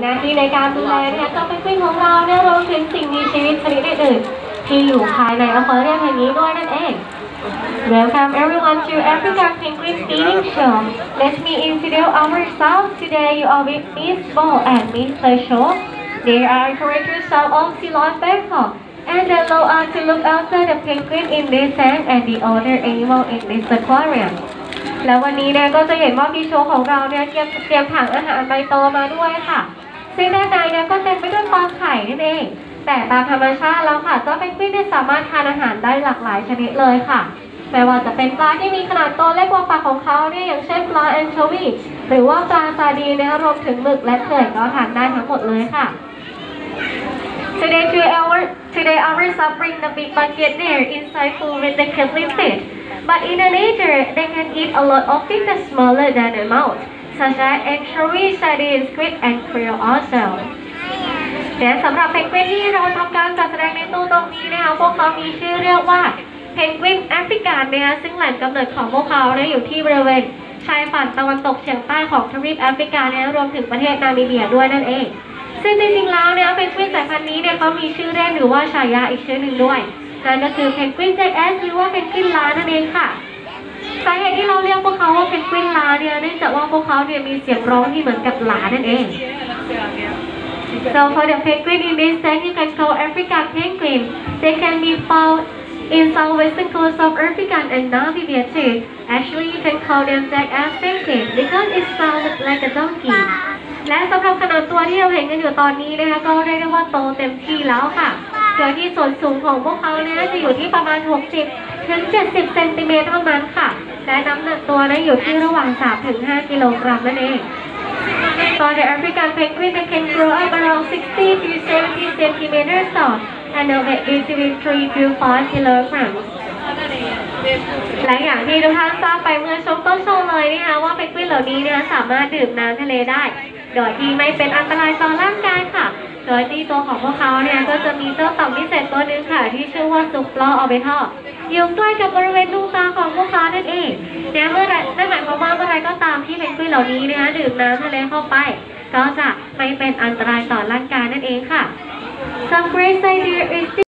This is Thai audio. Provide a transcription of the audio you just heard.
หน้าที่ในการดูแลเนี่ยเจ้าเป็นกวินของเราเนี่ยรวมถึงสิ่งมีชีวิตชนิดอื่นๆที่อยู่ภายในอควาเรียมแห่งนี้ด้วยนั่นเอง Welcome everyone to Africa Penguin Feeding Show. Let me introduce ourselves today. You are with Miss Bo and Miss Shaw. They are curators of all Ceylon Bangkok and they allow us to look after the penguin in this tank and the other animal in this aquarium. แล้ววันนี้เนี่ยก็จะเห็นว่าพี่โชของเราเนี่ยเตรียมเตรียมถังอาหารใบโตมาด้วยค่ะ ซึ่งด้านในเนี่ยก็เต็มไปด้วยปลาไข่นั่นเอง แต่ตามธรรมชาติแล้วค่ะเจ้าเพนกวินเนี่สามารถทานอาหารได้หลากหลายชนิดเลยค่ะไม่ว่าจะเป็นปลาที่มีขนาดตัวเล็กกว่าปากของเขาเนี่ยอย่างเช่นปลาแอนโชวีหรือว่าปลาซาดีนะคะรวมถึงหมึกและเขื่อยก็ทานได้ทั้งหมดเลยค่ะ Today, to our, today our sub bring the big bucket there inside full with the cutlip fish. But in the nature, they can eat a lot of fish that's smaller than their mouth, such as anchovy, sardine, squid, and krill also. และสำหรับเพนกวินที่เราทำการจัดแสดงในตู้ตรงนี้นะคะพวกเขามีชื่อเรียกว่าเพนกวินแอฟริกันนะคะซึ่งแหล่งกำเนิดของพวกเขาเนี่ยอยู่ที่บริเวณชายฝั่งตะวันตกเฉียงใต้ของทวีปแอฟริกาเนี่ยรวมถึงประเทศนามิเบียด้วยนั่นเอง ซึ่งจริงๆแล้วเนี่ยเพนกวินสายพันธุ์นี้เนี่ยเขามีชื่อเล่นหรือว่าฉายาอีกชื่อหนึ่งด้วยนั่นก็คือเพนกวินเจ็ดแอสหรือว่าเพนกวินล้านนั่นเองค่ะ สาเหตุที่เราเรียกพวกเขาว่าเพนกวินลาเนี่ยเนื่องจากว่าพวกเขาเนี่ยมีเสียงร้องที่เหมือนกับหลานั่นเอง So for the penguin in this tank, you can call African penguin. They can be found in southwestern coast of Africa and Namibia too. Actually, you can call them jackass penguin because it sounds like a donkey. และสำหรับขนาดตัวที่เราเห็นกันอยู่ตอนนี้นะคะก็เรียกได้ว่าโตเต็มที่แล้วค่ะโดยที่ส่วนสูงของพวกเขาเนี่ยจะอยู่ที่ประมาณ 60 ถึง 70 เซนติเมตรเท่านั้นค่ะ และน้ำหนักตัวนั้นอยู่ที่ระหว่าง3ถึง5กิโลกรัมนั่นเอง For the African penguin, they can grow up around 60 to 70 centimeters tall and they weigh between 3 to 5 kilograms. และอย่างที่ทุกท่านทราบไปเมื่อชมต้นโชว์เลยนะคะว่าเพนกวินเหล่านี้เนี่ยสามารถดื่มน้ำทะเลได้ โดยที่ไม่เป็นอันตรายต่อร่างกายค่ะ โดยที่ตัวของพวกเขาเนี่ยก็จะมีเจ้าต่อมพิเศษตัวหนึ่งค่ะ ที่ชื่อว่าซุปลอออเบทอ อยู่ใกล้กับบริเวณดวงตาของพวกเขานั่นเองเนี่ยเมื่อไรนั่นหมายความว่าเมื่อไรก็ตามที่เพนกวินเหล่านี้นะคะดื่มน้ำทะเลเข้าไป ก็จะไม่เป็นอันตรายต่อร่างกายนั่นเองค่ะ Some great idea is